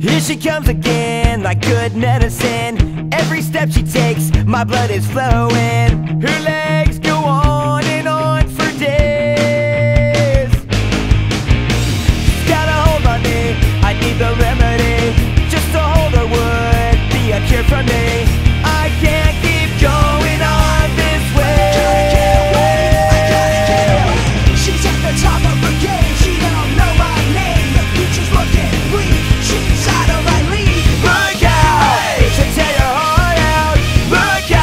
Here she comes again, like good medicine. Every step she takes, my blood is flowing. Her legs go on and on for days. She's got a hold on me, I need the remedy. Just to hold her would be a cure for me.